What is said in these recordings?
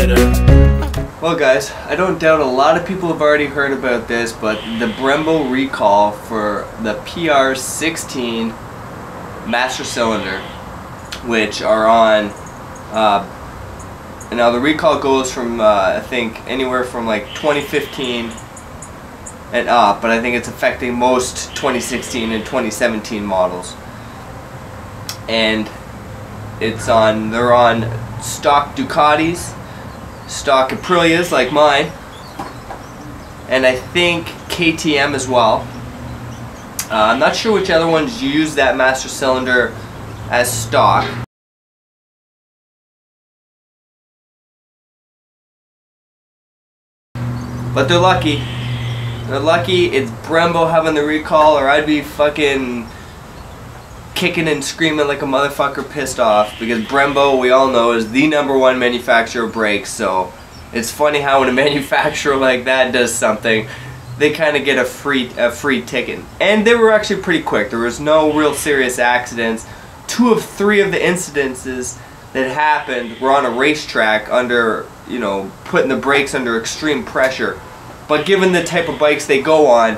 hitter. Well guys, I don't doubt a lot of people have already heard about this, but the Brembo recall for the PR16 master cylinder, which are on, uh, now the recall goes from, uh, I think, anywhere from like 2015 and up, but I think it's affecting most 2016 and 2017 models. And it's on, they're on stock Ducatis, stock Aprilias like mine, and I think KTM as well. Uh, I'm not sure which other ones use that master cylinder as stock. But they're lucky. They're lucky it's Brembo having the recall or I'd be fucking kicking and screaming like a motherfucker pissed off because Brembo, we all know, is the number one manufacturer of brakes. So it's funny how when a manufacturer like that does something, they kind of get a free a free ticket. And they were actually pretty quick. There was no real serious accidents. Two of three of the incidences that happened were on a racetrack under, you know, putting the brakes under extreme pressure. But given the type of bikes they go on,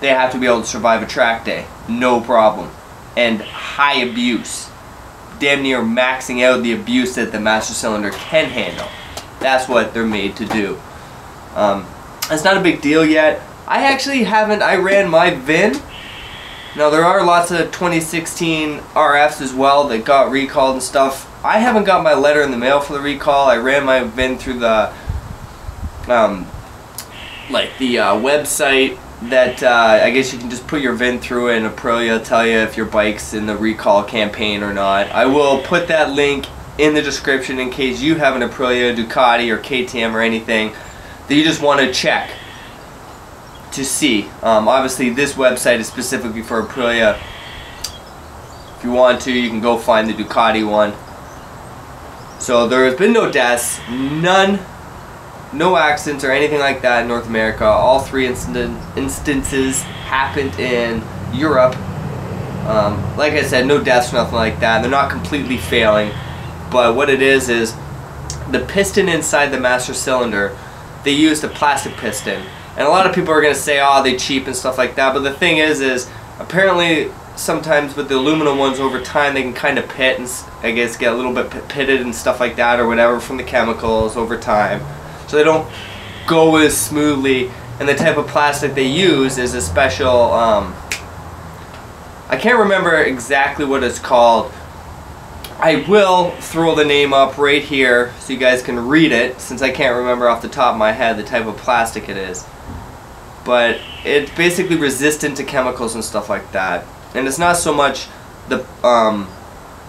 they have to be able to survive a track day. No problem and high abuse. Damn near maxing out the abuse that the master cylinder can handle. That's what they're made to do. Um, it's not a big deal yet. I actually haven't, I ran my VIN. Now there are lots of 2016 RFs as well that got recalled and stuff. I haven't got my letter in the mail for the recall. I ran my VIN through the, um, like the uh, website that uh, I guess you can just put your VIN through it and Aprilia will tell you if your bike's in the recall campaign or not. I will put that link in the description in case you have an Aprilia, Ducati, or KTM or anything that you just want to check to see. Um, obviously this website is specifically for Aprilia. If you want to, you can go find the Ducati one. So there has been no deaths, none no accidents or anything like that in North America. All three incident, instances happened in Europe. Um, like I said, no deaths, nothing like that. They're not completely failing, but what it is is the piston inside the master cylinder. They used a plastic piston, and a lot of people are going to say, "Oh, they cheap and stuff like that." But the thing is, is apparently sometimes with the aluminum ones over time they can kind of pit and I guess get a little bit pitted and stuff like that or whatever from the chemicals over time so they don't go as smoothly. And the type of plastic they use is a special, um, I can't remember exactly what it's called. I will throw the name up right here so you guys can read it since I can't remember off the top of my head the type of plastic it is. But it's basically resistant to chemicals and stuff like that. And it's not so much the um,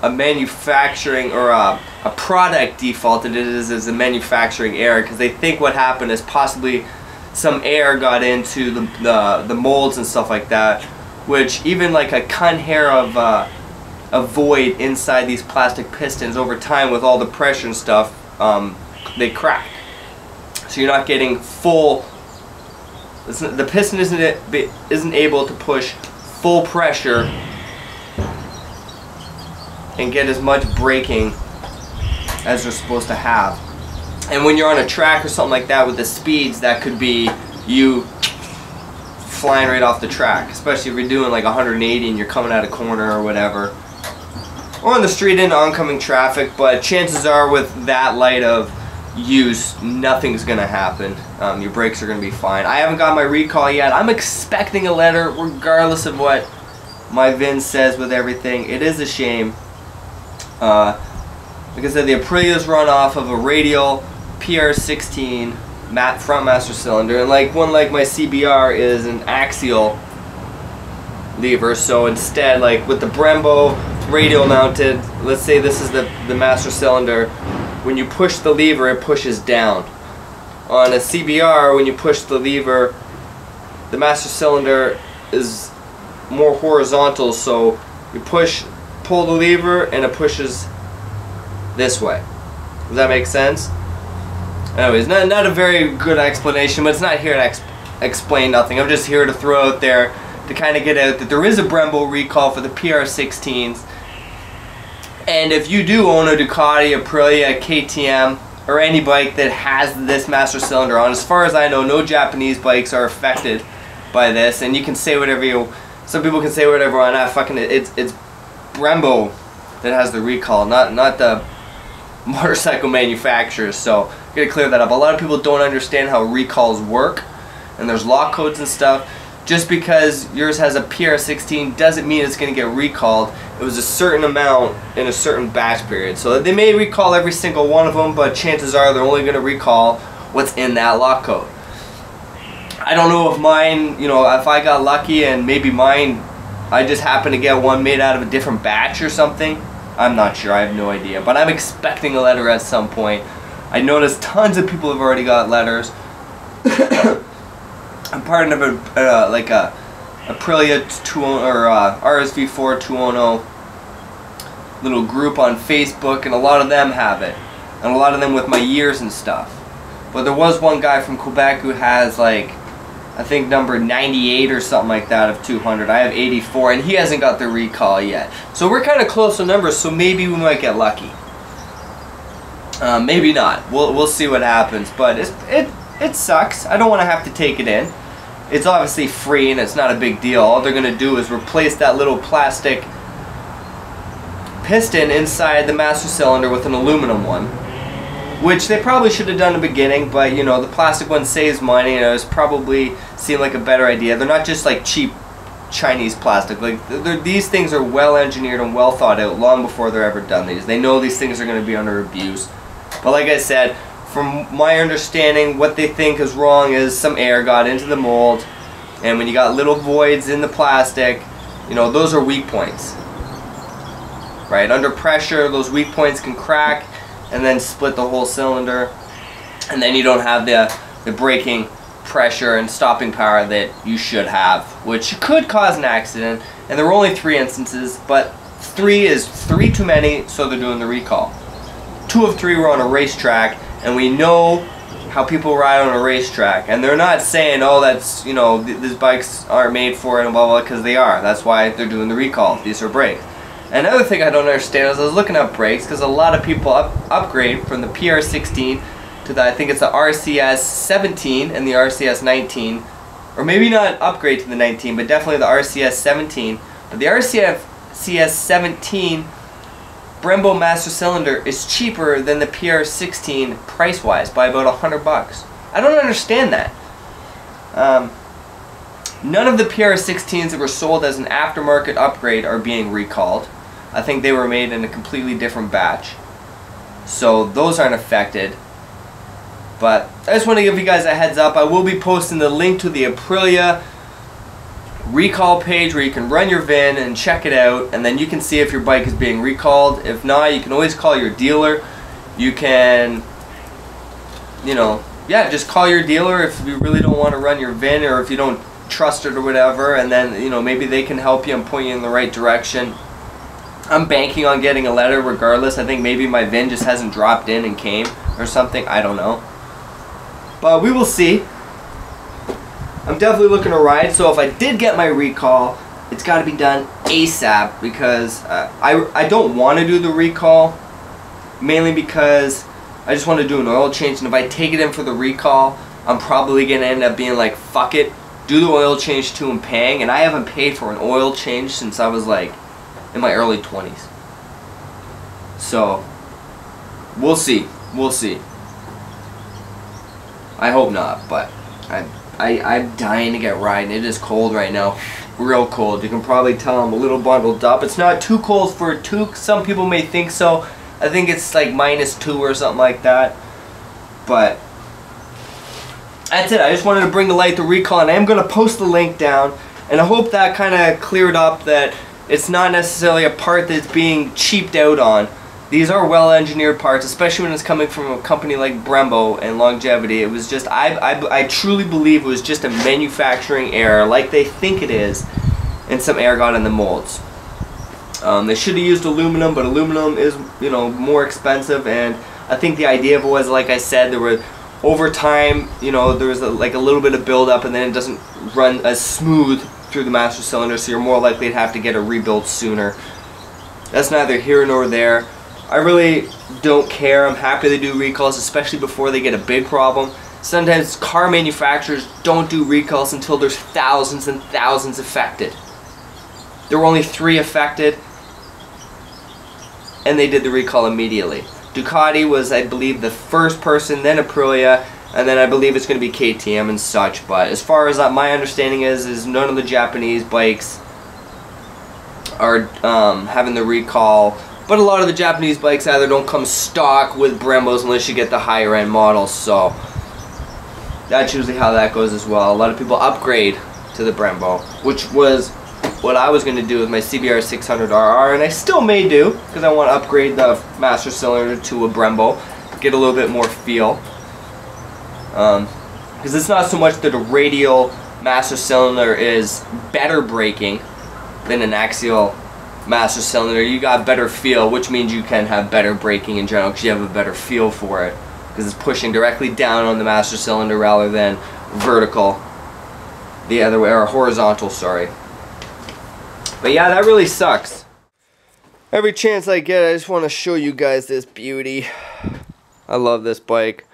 a manufacturing or a, a product default that it is as a manufacturing error because they think what happened is possibly some air got into the, the, the molds and stuff like that which even like a cunt hair of uh, a void inside these plastic pistons over time with all the pressure and stuff um, they crack. So you're not getting full the piston isn't isn't able to push full pressure and get as much braking as they're supposed to have. And when you're on a track or something like that with the speeds, that could be you flying right off the track, especially if you're doing like 180 and you're coming out a corner or whatever. Or on the street in oncoming traffic, but chances are with that light of use, nothing's going to happen. Um, your brakes are going to be fine. I haven't got my recall yet. I'm expecting a letter regardless of what my VIN says with everything. It is a shame. Uh, like I said, the Aprilias run off of a radial PR16 mat front master cylinder, and like one like my CBR is an axial lever. So instead, like with the Brembo radial mounted, let's say this is the the master cylinder. When you push the lever, it pushes down. On a CBR, when you push the lever, the master cylinder is more horizontal, so you push pull the lever and it pushes this way. Does that make sense? Anyways, not, not a very good explanation, but it's not here to ex explain nothing. I'm just here to throw out there to kind of get out that there is a Brembo recall for the PR16s. And if you do own a Ducati, Aprilia, KTM, or any bike that has this master cylinder on. As far as I know, no Japanese bikes are affected by this, and you can say whatever you. Some people can say whatever on that. Fucking, it's it's Brembo that has the recall, not not the motorcycle manufacturers. So gotta clear that up. A lot of people don't understand how recalls work, and there's lock codes and stuff. Just because yours has a PR16 doesn't mean it's gonna get recalled. It was a certain amount in a certain batch period. So they may recall every single one of them, but chances are they're only gonna recall what's in that lock code. I don't know if mine, you know, if I got lucky and maybe mine, I just happened to get one made out of a different batch or something. I'm not sure, I have no idea. But I'm expecting a letter at some point. I noticed tons of people have already got letters. I'm part of a, uh, like a Aprilia 2 or uh, RSV4 210 little group on Facebook, and a lot of them have it, and a lot of them with my years and stuff. But there was one guy from Quebec who has like, I think number 98 or something like that of 200. I have 84, and he hasn't got the recall yet. So we're kind of close to numbers, so maybe we might get lucky. Uh, maybe not. We'll we'll see what happens. But it it sucks. I don't want to have to take it in. It's obviously free and it's not a big deal. All they're going to do is replace that little plastic piston inside the master cylinder with an aluminum one. Which they probably should have done in the beginning, but you know, the plastic one saves money and it was probably seemed like a better idea. They're not just like cheap Chinese plastic. Like these things are well engineered and well thought out long before they're ever done these. They know these things are going to be under abuse. But like I said, from my understanding, what they think is wrong is some air got into the mold, and when you got little voids in the plastic, you know, those are weak points. Right? Under pressure, those weak points can crack and then split the whole cylinder, and then you don't have the, the braking pressure and stopping power that you should have, which could cause an accident. And there were only three instances, but three is three too many, so they're doing the recall. Two of three were on a racetrack, and we know how people ride on a racetrack and they're not saying oh that's you know th these bikes aren't made for it and blah blah because they are that's why they're doing the recall these are brakes another thing I don't understand is I was looking at brakes because a lot of people up upgrade from the PR16 to the I think it's the RCS 17 and the RCS 19 or maybe not upgrade to the 19 but definitely the RCS 17 but the RCS 17 Brembo Master Cylinder is cheaper than the PR16 price-wise by about a hundred bucks. I don't understand that. Um, none of the PR16s that were sold as an aftermarket upgrade are being recalled. I think they were made in a completely different batch. So those aren't affected. But I just want to give you guys a heads up. I will be posting the link to the Aprilia recall page where you can run your VIN and check it out and then you can see if your bike is being recalled. If not, you can always call your dealer. You can, you know, yeah, just call your dealer if you really don't want to run your VIN or if you don't trust it or whatever and then, you know, maybe they can help you and point you in the right direction. I'm banking on getting a letter regardless. I think maybe my VIN just hasn't dropped in and came or something. I don't know. But we will see. I'm definitely looking to ride, so if I did get my recall, it's got to be done ASAP because uh, I, I don't want to do the recall, mainly because I just want to do an oil change, and if I take it in for the recall, I'm probably going to end up being like, fuck it, do the oil change too and paying, and I haven't paid for an oil change since I was like in my early 20s. So, we'll see. We'll see. I hope not, but I I, I'm dying to get riding. It is cold right now. Real cold. You can probably tell I'm a little bundled up. It's not too cold for a toque. Some people may think so. I think it's like minus two or something like that. But that's it. I just wanted to bring the light to recall and I am going to post the link down. And I hope that kind of cleared up that it's not necessarily a part that's being cheaped out on. These are well engineered parts, especially when it's coming from a company like Brembo and Longevity. It was just, I, I, I truly believe it was just a manufacturing error, like they think it is, and some air got in the molds. Um, they should have used aluminum, but aluminum is, you know, more expensive, and I think the idea of it was, like I said, there were, over time, you know, there's a, like a little bit of buildup, and then it doesn't run as smooth through the master cylinder, so you're more likely to have to get a rebuild sooner. That's neither here nor there. I really don't care. I'm happy they do recalls, especially before they get a big problem. Sometimes car manufacturers don't do recalls until there's thousands and thousands affected. There were only three affected, and they did the recall immediately. Ducati was, I believe, the first person, then Aprilia, and then I believe it's going to be KTM and such. But as far as my understanding is, is none of the Japanese bikes are um, having the recall. But a lot of the Japanese bikes either don't come stock with Brembos unless you get the higher end models. So that's usually how that goes as well. A lot of people upgrade to the Brembo, which was what I was going to do with my CBR 600RR, and I still may do, because I want to upgrade the master cylinder to a Brembo, get a little bit more feel. Because um, it's not so much that a radial master cylinder is better braking than an axial master cylinder. You got better feel, which means you can have better braking in general, because you have a better feel for it. Because it's pushing directly down on the master cylinder rather than vertical the other way, or horizontal, sorry. But yeah, that really sucks. Every chance I get, I just want to show you guys this beauty. I love this bike.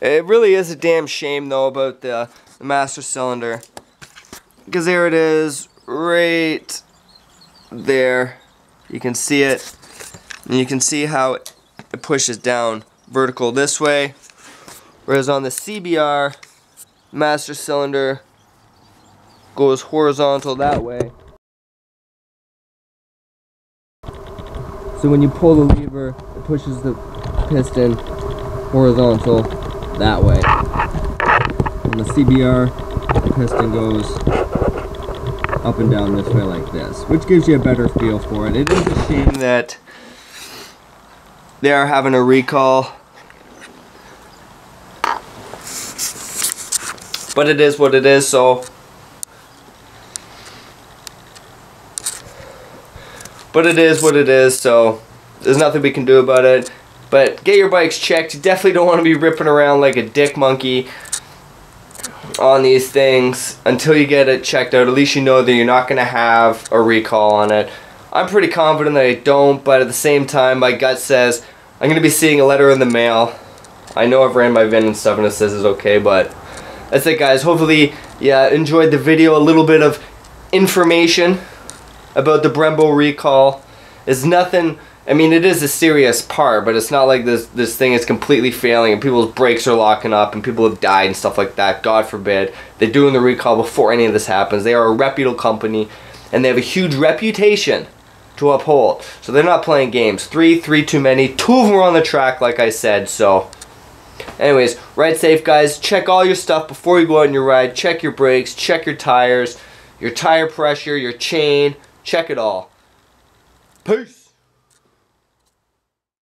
It really is a damn shame, though, about the, the master cylinder. Because there it is, right there. You can see it. And you can see how it pushes down vertical this way. Whereas on the CBR, master cylinder goes horizontal that way. So when you pull the lever, it pushes the piston horizontal that way. On the CBR, the piston goes up and down this way like this, which gives you a better feel for it. It is a shame that they are having a recall. But it is what it is, so But it is what it is, so there's nothing we can do about it. But get your bikes checked. You definitely don't want to be ripping around like a dick monkey on these things until you get it checked out. At least you know that you're not going to have a recall on it. I'm pretty confident that I don't, but at the same time, my gut says I'm going to be seeing a letter in the mail. I know I've ran my VIN and stuff and it says it's okay, but that's it guys. Hopefully, yeah, enjoyed the video. A little bit of information about the Brembo recall is nothing. I mean, it is a serious part, but it's not like this this thing is completely failing and people's brakes are locking up and people have died and stuff like that. God forbid. They're doing the recall before any of this happens. They are a reputable company and they have a huge reputation to uphold. So they're not playing games. Three, three too many. Two of them are on the track, like I said. So, anyways, ride safe, guys. Check all your stuff before you go out on your ride. Check your brakes. Check your tires, your tire pressure, your chain Check it all. Peace.